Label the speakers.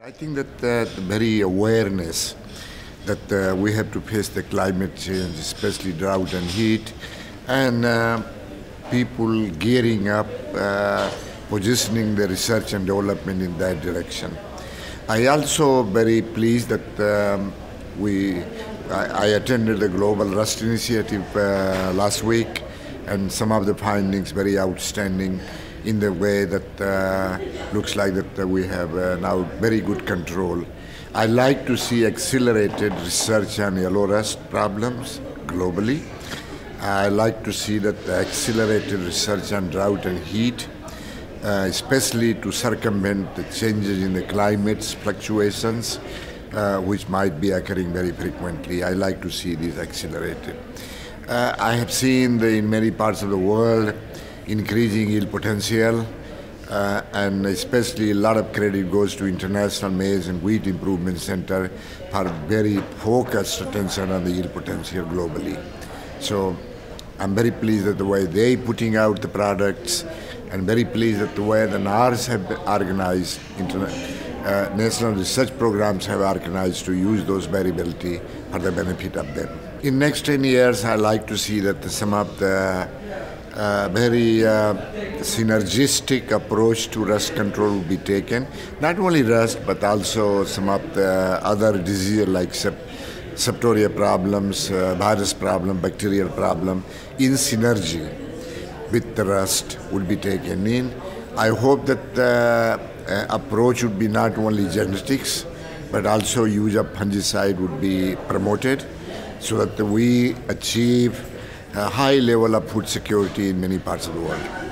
Speaker 1: I think that uh, the very awareness that uh, we have to face the climate change, especially drought and heat, and uh, people gearing up, uh, positioning the research and development in that direction. I also very pleased that um, we I, I, attended the Global Rust Initiative uh, last week, and some of the findings very outstanding in the way that uh, looks like that uh, we have uh, now very good control. I like to see accelerated research on yellow rust problems globally. I like to see that accelerated research on drought and heat, uh, especially to circumvent the changes in the climate's fluctuations, uh, which might be occurring very frequently. I like to see these accelerated. Uh, I have seen the, in many parts of the world increasing yield potential, uh, and especially a lot of credit goes to International Maize and Wheat Improvement Center for very focused attention on the yield potential globally. So I'm very pleased at the way they putting out the products and very pleased at the way the NARS have organized, uh, national research programs have organized to use those variability for the benefit of them. In next 10 years, I like to see that some of the uh, very uh, synergistic approach to rust control will be taken. Not only rust, but also some of the other diseases like sept- septoria problems, uh, virus problem, bacterial problem, in synergy with the rust would be taken in. I hope that the uh, approach would be not only genetics, but also use of fungicide would be promoted so that we achieve a high level of food security in many parts of the world.